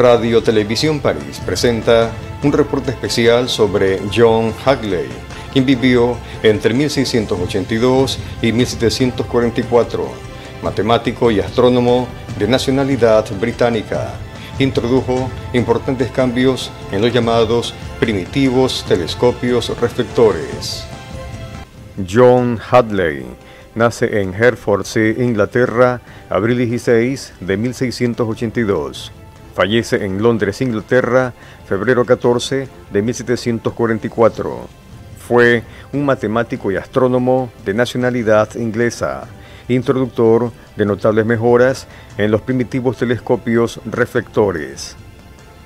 Radio Televisión París presenta un reporte especial sobre John Hagley, quien vivió entre 1682 y 1744, matemático y astrónomo de nacionalidad británica. Introdujo importantes cambios en los llamados primitivos telescopios reflectores. John Hadley nace en Herefordshire, Inglaterra, abril 16 de 1682. Fallece en Londres, Inglaterra, febrero 14 de 1744. Fue un matemático y astrónomo de nacionalidad inglesa, introductor de notables mejoras en los primitivos telescopios reflectores.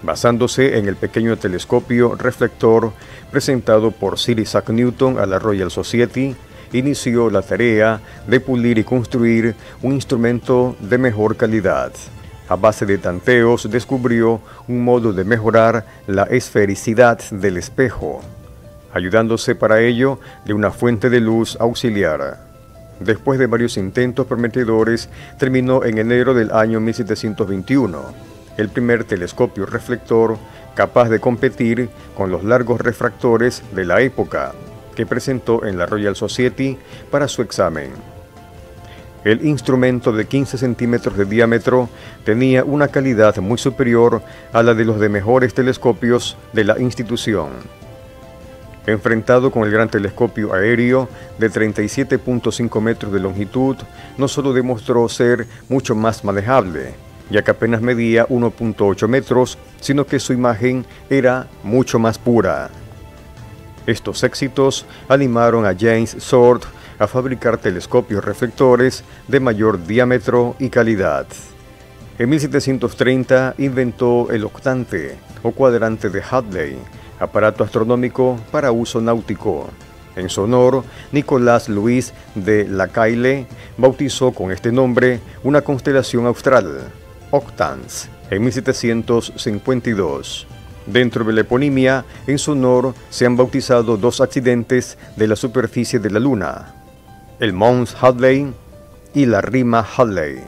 Basándose en el pequeño telescopio reflector presentado por Sir Isaac Newton a la Royal Society, inició la tarea de pulir y construir un instrumento de mejor calidad. A base de tanteos descubrió un modo de mejorar la esfericidad del espejo, ayudándose para ello de una fuente de luz auxiliar. Después de varios intentos prometedores, terminó en enero del año 1721 el primer telescopio reflector capaz de competir con los largos refractores de la época que presentó en la Royal Society para su examen. El instrumento de 15 centímetros de diámetro tenía una calidad muy superior a la de los de mejores telescopios de la institución. Enfrentado con el gran telescopio aéreo de 37.5 metros de longitud, no solo demostró ser mucho más manejable, ya que apenas medía 1.8 metros, sino que su imagen era mucho más pura. Estos éxitos animaron a James Sword a fabricar telescopios reflectores de mayor diámetro y calidad. En 1730 inventó el octante o cuadrante de Hadley, aparato astronómico para uso náutico. En su honor, Nicolás Luis de Lacaille bautizó con este nombre una constelación austral, Octans, en 1752. Dentro de la eponimia, en su honor se han bautizado dos accidentes de la superficie de la Luna, el Mons Hadley y la Rima Hadley.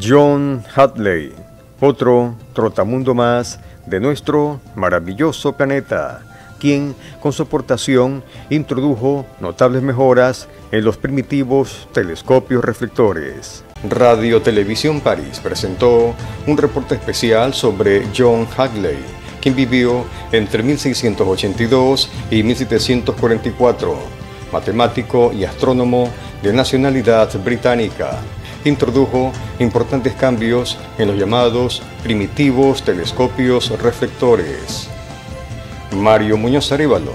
John Hadley, otro trotamundo más de nuestro maravilloso planeta, quien con su aportación introdujo notables mejoras en los primitivos telescopios reflectores. Radio Televisión París presentó un reporte especial sobre John Hadley, quien vivió entre 1682 y 1744, matemático y astrónomo de nacionalidad británica. Introdujo importantes cambios en los llamados primitivos telescopios reflectores. Mario Muñoz Arevalo,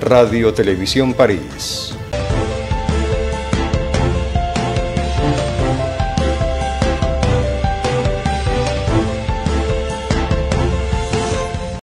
Radio Televisión París.